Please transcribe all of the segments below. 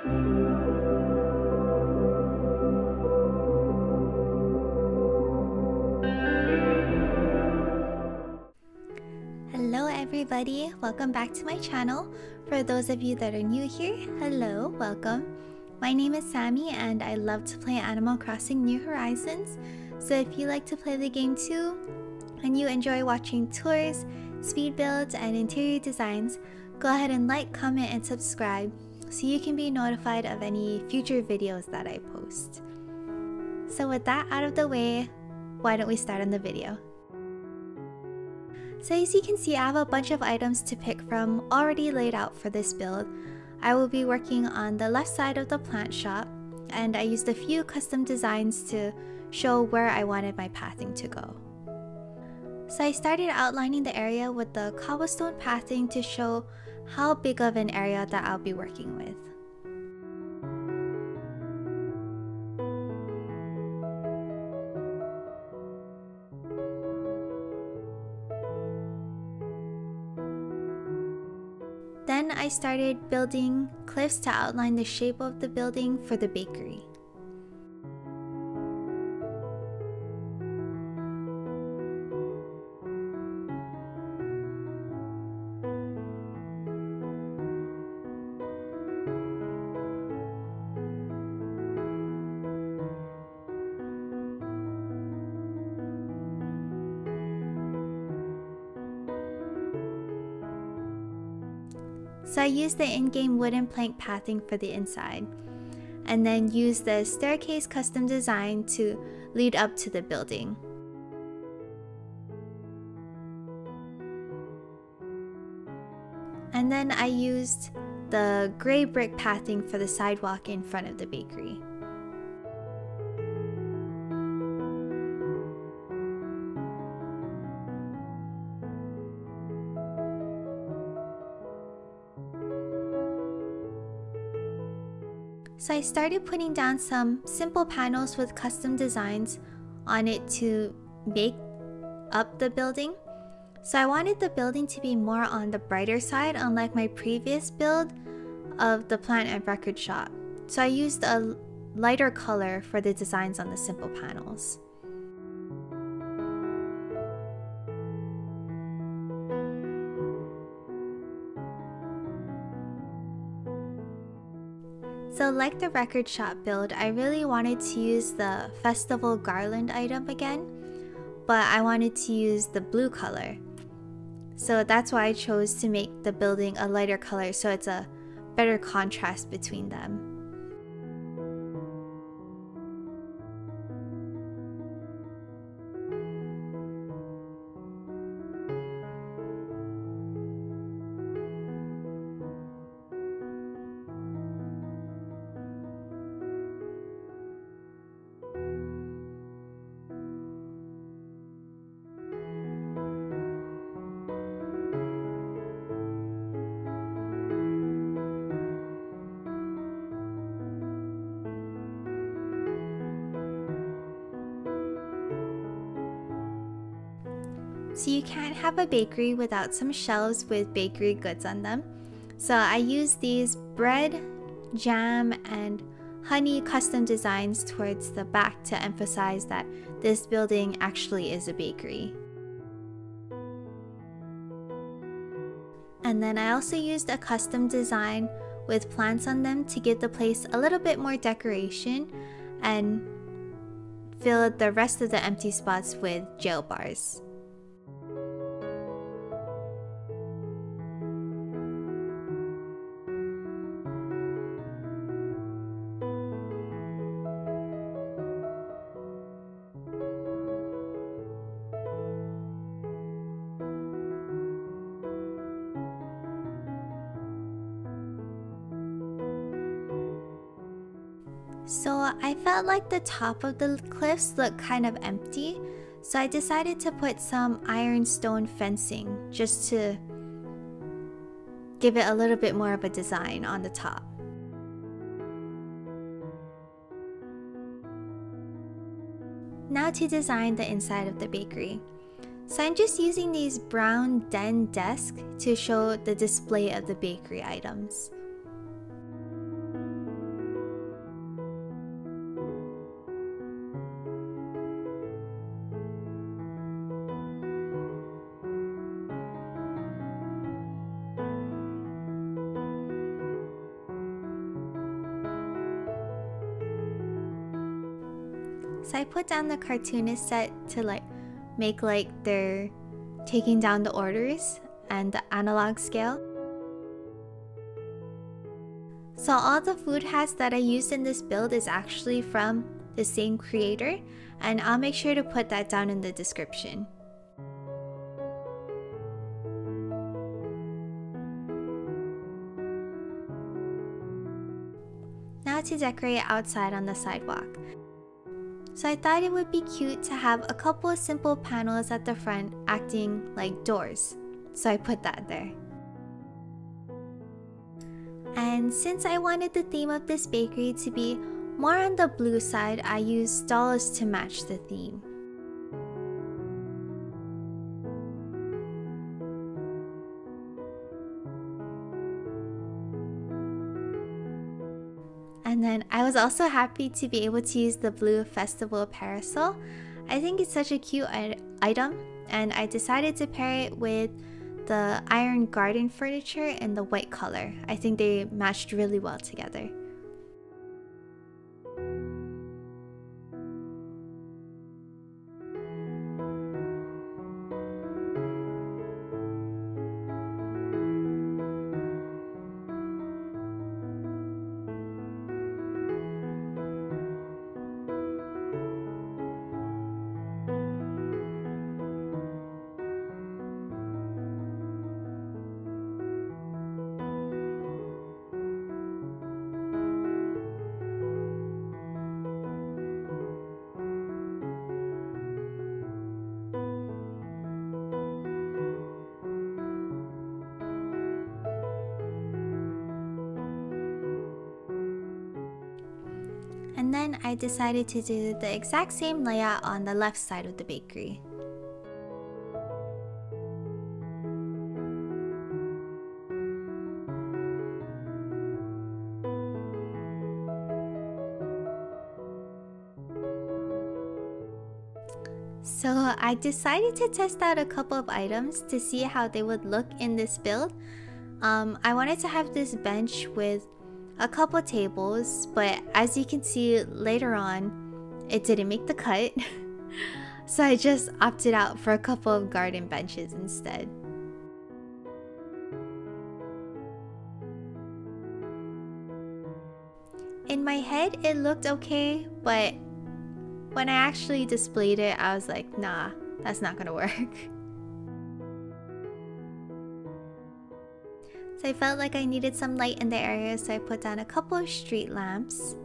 Hello everybody, welcome back to my channel. For those of you that are new here, hello, welcome. My name is Sammy and I love to play Animal Crossing New Horizons. So if you like to play the game too, and you enjoy watching tours, speed builds, and interior designs, go ahead and like, comment, and subscribe so you can be notified of any future videos that I post. So with that out of the way, why don't we start on the video? So as you can see, I have a bunch of items to pick from already laid out for this build. I will be working on the left side of the plant shop, and I used a few custom designs to show where I wanted my pathing to go. So I started outlining the area with the cobblestone pathing to show how big of an area that I'll be working with. Then I started building cliffs to outline the shape of the building for the bakery. So I used the in-game wooden plank pathing for the inside, and then used the staircase custom design to lead up to the building. And then I used the gray brick pathing for the sidewalk in front of the bakery. So I started putting down some simple panels with custom designs on it to make up the building. So I wanted the building to be more on the brighter side unlike my previous build of the plant and record shop. So I used a lighter color for the designs on the simple panels. So like the record shop build, I really wanted to use the festival garland item again, but I wanted to use the blue color. So that's why I chose to make the building a lighter color so it's a better contrast between them. So you can't have a bakery without some shelves with bakery goods on them. So I use these bread, jam, and honey custom designs towards the back to emphasize that this building actually is a bakery. And then I also used a custom design with plants on them to give the place a little bit more decoration and fill the rest of the empty spots with jail bars. So I felt like the top of the cliffs looked kind of empty, so I decided to put some ironstone fencing just to give it a little bit more of a design on the top. Now to design the inside of the bakery. So I'm just using these brown den desk to show the display of the bakery items. Put down the cartoonist set to like make like they're taking down the orders and the analog scale. So all the food hats that I used in this build is actually from the same creator and I'll make sure to put that down in the description. Now to decorate outside on the sidewalk. So I thought it would be cute to have a couple of simple panels at the front acting like doors. So I put that there. And since I wanted the theme of this bakery to be more on the blue side, I used dolls to match the theme. I was also happy to be able to use the blue festival parasol. I think it's such a cute item and I decided to pair it with the iron garden furniture in the white color. I think they matched really well together. I decided to do the exact same layout on the left side of the bakery. So I decided to test out a couple of items to see how they would look in this build. Um, I wanted to have this bench with a couple tables, but as you can see later on, it didn't make the cut. so I just opted out for a couple of garden benches instead. In my head, it looked okay, but when I actually displayed it, I was like, nah, that's not gonna work. So I felt like I needed some light in the area, so I put down a couple of street lamps.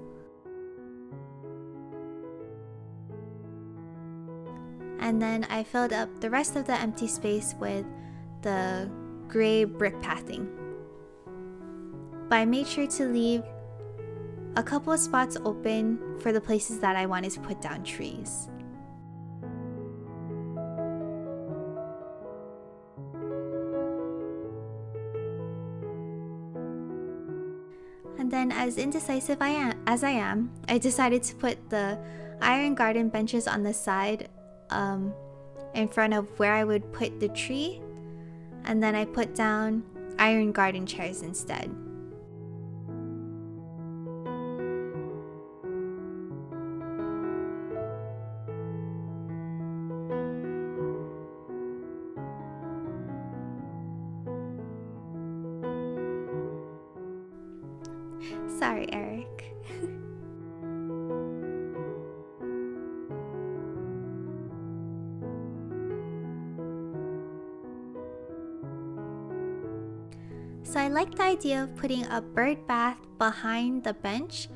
And then I filled up the rest of the empty space with the gray brick pathing. But I made sure to leave a couple of spots open for the places that I wanted to put down trees. And then as indecisive I am, as I am, I decided to put the iron garden benches on the side um, in front of where I would put the tree. And then I put down iron garden chairs instead. Sorry, Eric. so I like the idea of putting a bird bath behind the bench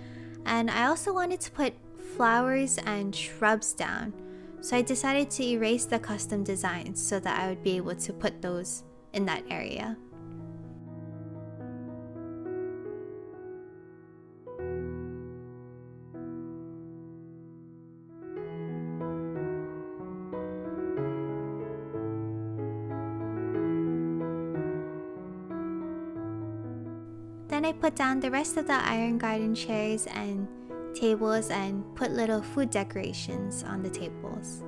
and I also wanted to put flowers and shrubs down. So I decided to erase the custom designs so that I would be able to put those in that area. Put down the rest of the iron garden chairs and tables and put little food decorations on the tables.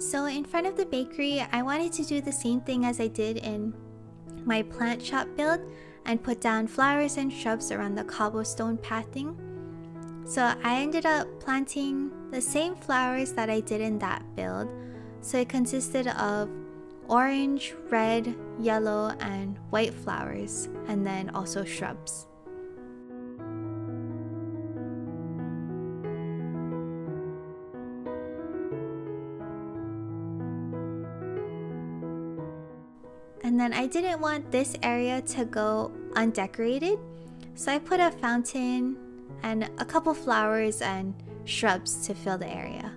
So in front of the bakery, I wanted to do the same thing as I did in my plant shop build and put down flowers and shrubs around the cobblestone pathing. So I ended up planting the same flowers that I did in that build. So it consisted of orange, red, yellow, and white flowers, and then also shrubs. And then I didn't want this area to go undecorated, so I put a fountain and a couple flowers and shrubs to fill the area.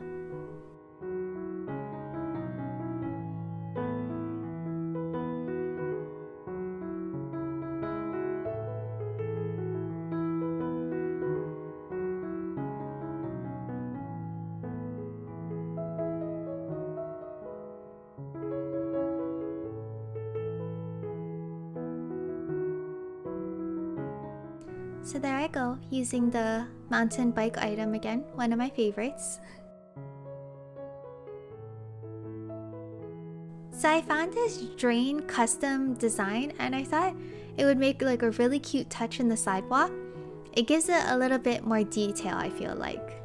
So there I go, using the mountain bike item again, one of my favorites. So I found this drain custom design and I thought it would make like a really cute touch in the sidewalk. It gives it a little bit more detail I feel like.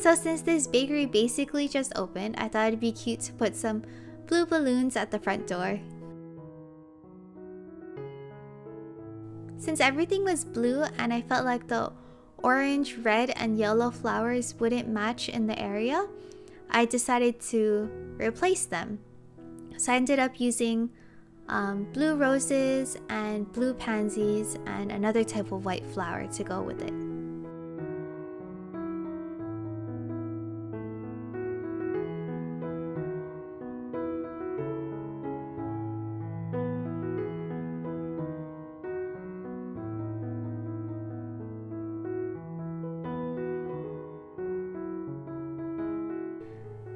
So since this bakery basically just opened, I thought it'd be cute to put some blue balloons at the front door. Since everything was blue and I felt like the orange, red, and yellow flowers wouldn't match in the area, I decided to replace them. So I ended up using um, blue roses and blue pansies and another type of white flower to go with it.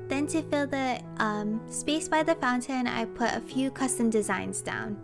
Then to fill the um, space by the fountain, I put a few custom designs down.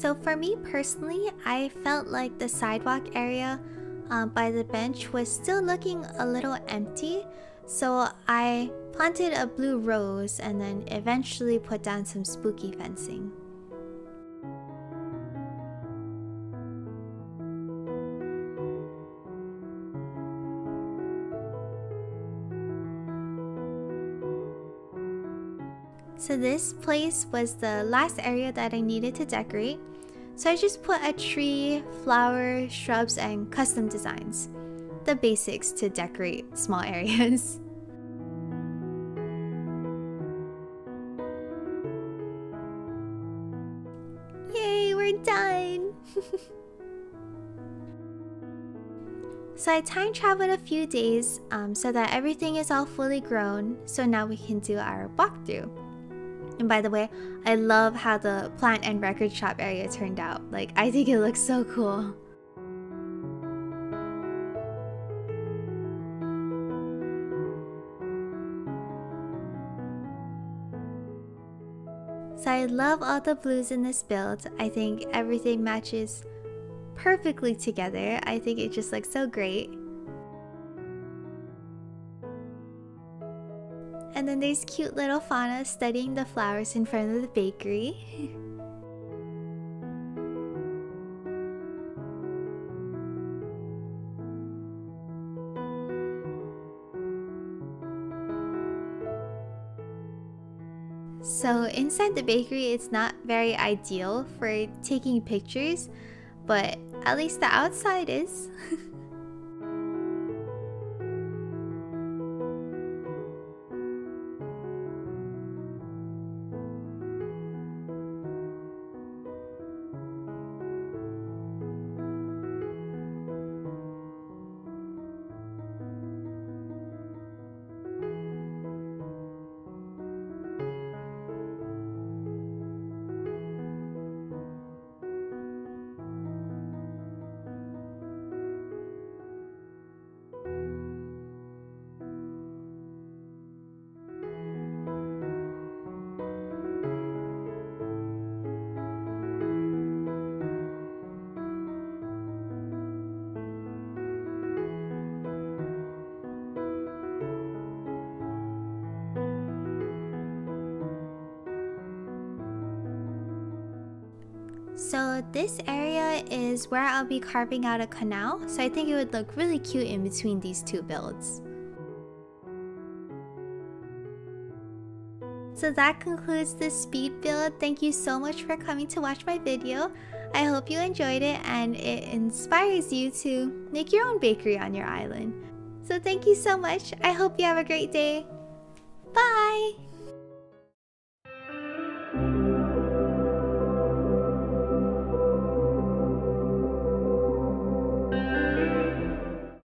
So for me personally, I felt like the sidewalk area um, by the bench was still looking a little empty, so I planted a blue rose and then eventually put down some spooky fencing. So this place was the last area that I needed to decorate. So I just put a tree, flower, shrubs, and custom designs. The basics to decorate small areas. Yay, we're done! so I time traveled a few days um, so that everything is all fully grown, so now we can do our walkthrough. And by the way, I love how the plant and record shop area turned out. Like, I think it looks so cool. So I love all the blues in this build. I think everything matches perfectly together. I think it just looks so great. And then there's cute little fauna studying the flowers in front of the bakery. So inside the bakery, it's not very ideal for taking pictures, but at least the outside is. This area is where I'll be carving out a canal, so I think it would look really cute in between these two builds. So that concludes this speed build. Thank you so much for coming to watch my video. I hope you enjoyed it and it inspires you to make your own bakery on your island. So thank you so much. I hope you have a great day. Bye!